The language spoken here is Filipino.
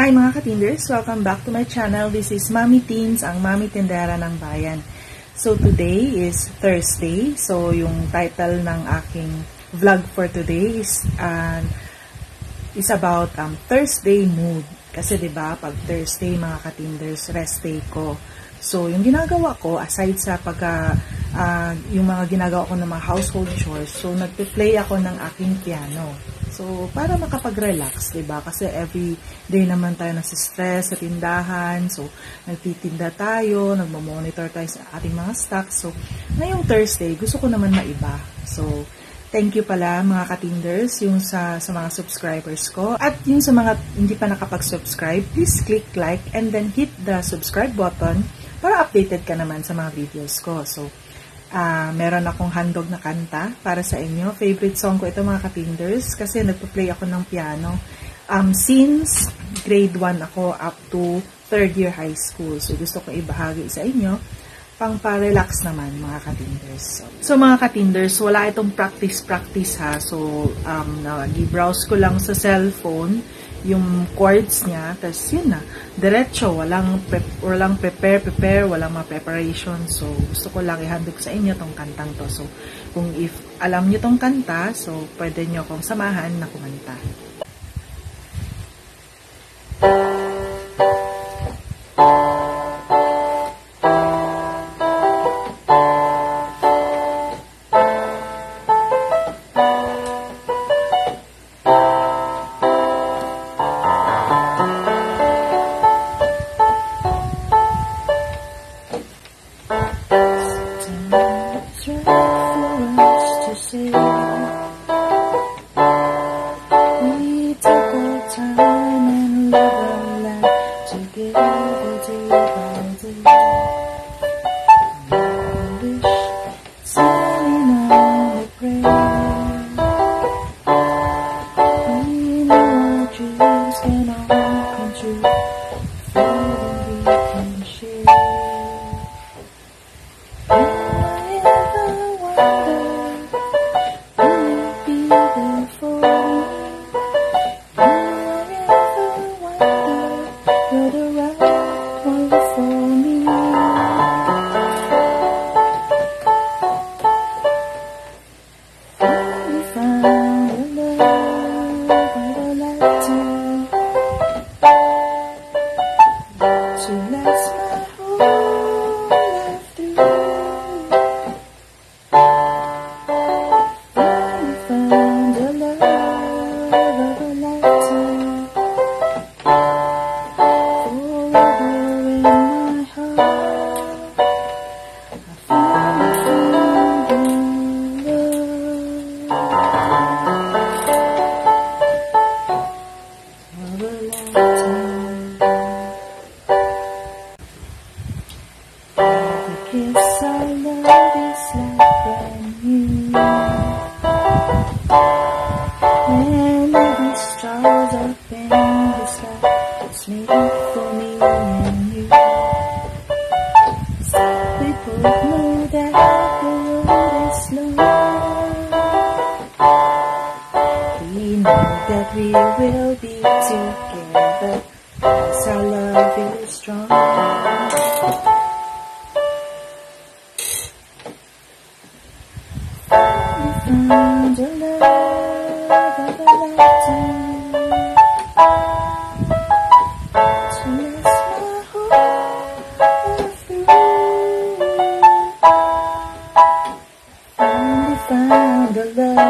Hi mga katinders! Welcome back to my channel. This is Mami Teens, ang Mami Tendera ng Bayan. So today is Thursday. So yung title ng aking vlog for today is, uh, is about um, Thursday mood. Kasi ba pag Thursday mga katinders, rest day ko. So yung ginagawa ko, aside sa pagka, uh, yung mga ginagawa ko ng mga household chores, so nagpe-play ako ng aking piano. So, para makapag-relax, ba? Kasi every day naman tayo nasa stress sa tindahan. So, nagtitinda tayo, nagmo-monitor tayo sa ating mga stocks. So, ngayong Thursday, gusto ko naman maiba. So, thank you pala mga katinders yung sa, sa mga subscribers ko. At yung sa mga hindi pa nakapag-subscribe, please click like and then hit the subscribe button para updated ka naman sa mga videos ko. So, uh, meron akong handog na kanta para sa inyo. Favorite song ko ito mga katinders kasi nagpa-play ako ng piano um, since grade 1 ako up to third year high school. So gusto ko ibahagi sa inyo pang pa-relax naman mga katinders. So, so mga katinders, wala itong practice-practice ha. So um, nag-browse ko lang sa cellphone yung chords niya, tapos yun na, diretso, walang, prep, walang prepare, prepare, walang mga preparation. So, gusto ko lang ihandog sa inyo tong kantang to. So, kung if alam niyo tong kanta, so, pwede niyo akong samahan na kumanta. turn everlasting. The kiss I love is like brand. Finally found a love